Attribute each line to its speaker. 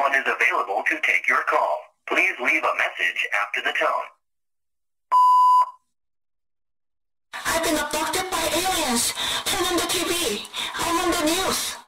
Speaker 1: one is available to take your call. Please leave a message after the tone.
Speaker 2: I've been abducted by aliens. Turn on the TV. I'm on the news.